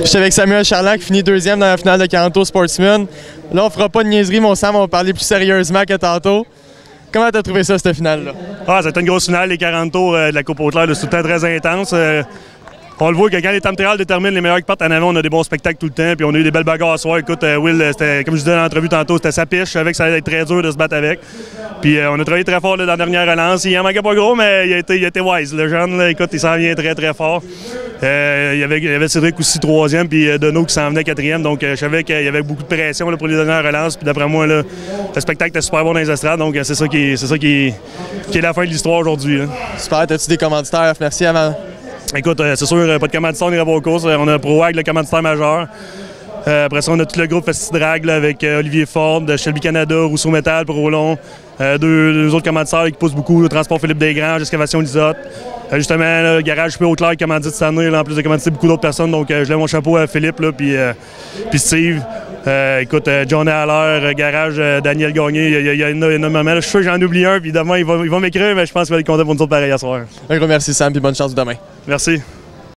Je suis avec Samuel Charland qui finit deuxième dans la finale de 40 tours Sportsman. Là, on fera pas de niaiserie, mon Sam, on va parler plus sérieusement que tantôt. Comment t'as trouvé ça, cette finale-là? Ah, c'était une grosse finale, les 40 tours euh, de la Coupe Haute-Claire, très intense. Euh, on le voit que quand les temporales déterminent les meilleurs qui partent en avant, on a des bons spectacles tout le temps. Puis on a eu des belles bagarres à soir. Écoute, euh, Will, c'était, comme je disais dans l'entrevue tantôt, c'était sa piche. Je savais que ça allait être très dur de se battre avec. Puis euh, on a travaillé très fort là, dans la dernière relance. Il en manquait pas gros, mais il a été, il a été wise. Le jeune, écoute, il s'en vient très, très fort. Euh, il, y avait, il y avait Cédric aussi troisième, puis euh, Deneau qui s'en venait quatrième. Donc euh, je savais qu'il y avait beaucoup de pression là, pour les dernières relances. Puis d'après moi, le spectacle était super bon dans les estrades. Donc euh, c'est ça, qui, c'est ça qui, est la fin de l'histoire aujourd'hui. là. Super, t'as-tu des commanditaires à remercier avant? Écoute, euh, c'est sûr, euh, pas de commanditaire, on ira aux courses. Euh, On a ProAg, le commanditaire majeur. Après ça, on a tout le groupe Festidrag avec Olivier Ford, de Shelby Canada, Rousseau Metal, Prolon. Euh, deux, deux autres commanditaires qui poussent beaucoup, le Transport Philippe Desgrands, Excavation Lisotte. Justement, le Garage Haute-Claire qui commandite cette année, en plus de commanditer beaucoup d'autres personnes. Donc, je lève mon chapeau à Philippe, puis Steve. Euh, écoute, euh, John Haller, euh, Garage euh, Daniel Gagné, il y a- il y, a éno- énormément. là. Je suis sûr que j'en oublie un, puis demain, il va, il va m'écrire, mais je pense qu'il va être content pour nous autres pareil à soir. Un gros merci, Sam, puis bonne chance demain. Merci.